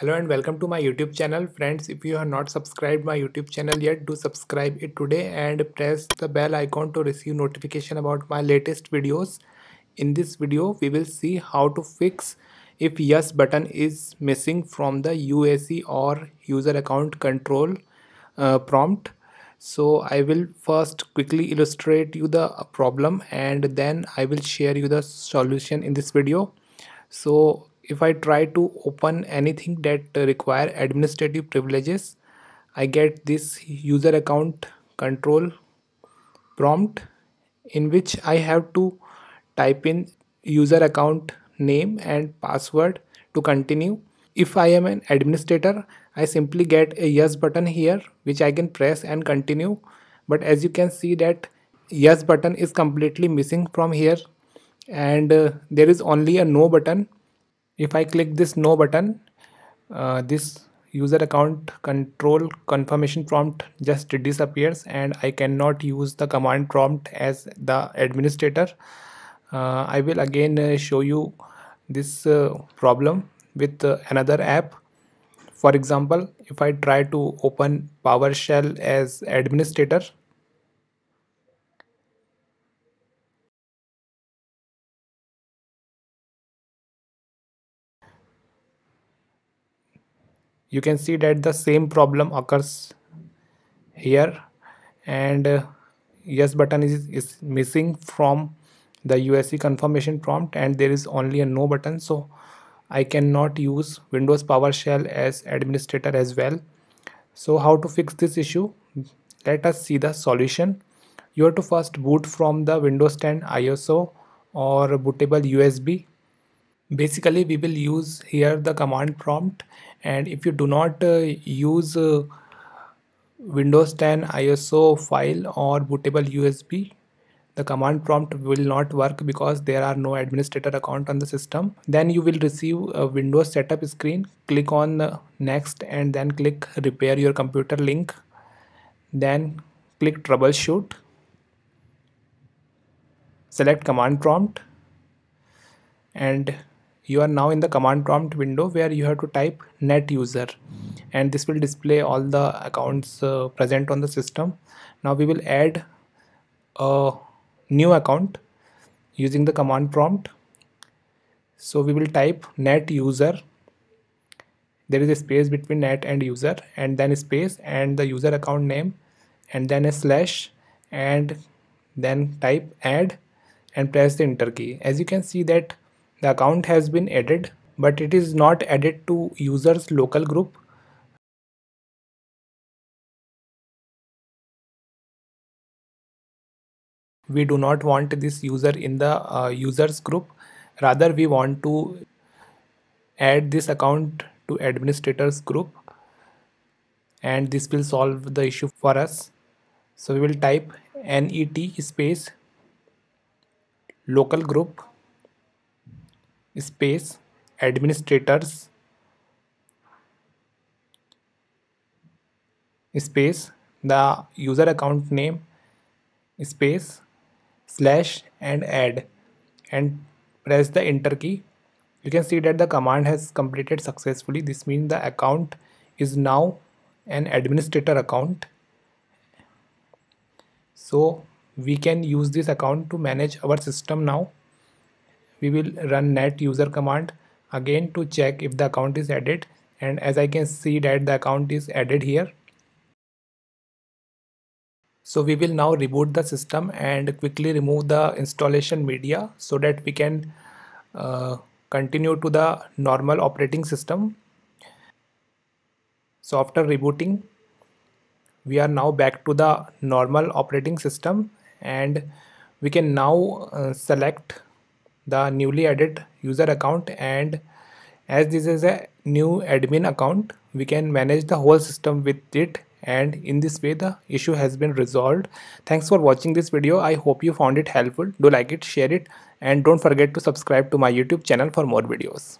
hello and welcome to my youtube channel. Friends if you have not subscribed my youtube channel yet do subscribe it today and press the bell icon to receive notification about my latest videos. In this video we will see how to fix if yes button is missing from the UAC or user account control uh, prompt. So I will first quickly illustrate you the problem and then I will share you the solution in this video. So if I try to open anything that require administrative privileges I get this user account control prompt in which I have to type in user account name and password to continue. If I am an administrator I simply get a yes button here which I can press and continue. But as you can see that yes button is completely missing from here and uh, there is only a no button if I click this no button uh, this user account control confirmation prompt just disappears and I cannot use the command prompt as the administrator. Uh, I will again uh, show you this uh, problem with uh, another app. For example if I try to open PowerShell as administrator you can see that the same problem occurs here. And uh, yes button is, is missing from the UAC confirmation prompt. And there is only a no button. So I cannot use Windows PowerShell as administrator as well. So how to fix this issue? Let us see the solution. You have to first boot from the Windows 10 ISO or bootable USB basically we will use here the command prompt and if you do not uh, use uh, windows 10 iso file or bootable usb the command prompt will not work because there are no administrator account on the system. Then you will receive a windows setup screen. Click on next and then click repair your computer link. Then click troubleshoot. Select command prompt. And you are now in the command prompt window where you have to type net user. And this will display all the accounts uh, present on the system. Now we will add a new account using the command prompt. So we will type net user. There is a space between net and user and then space and the user account name and then a slash and then type add and press the enter key. As you can see that the account has been added but it is not added to users local group. We do not want this user in the uh, users group. Rather, we want to add this account to administrators group and this will solve the issue for us. So we will type net space local group space administrators space the user account name space slash and add and press the enter key. You can see that the command has completed successfully. This means the account is now an administrator account. So we can use this account to manage our system now we will run net user command again to check if the account is added. And as I can see that the account is added here. So we will now reboot the system and quickly remove the installation media so that we can uh, continue to the normal operating system. So after rebooting we are now back to the normal operating system. And we can now uh, select the newly added user account. And as this is a new admin account we can manage the whole system with it. And in this way the issue has been resolved. Thanks for watching this video. I hope you found it helpful. Do like it share it and don't forget to subscribe to my youtube channel for more videos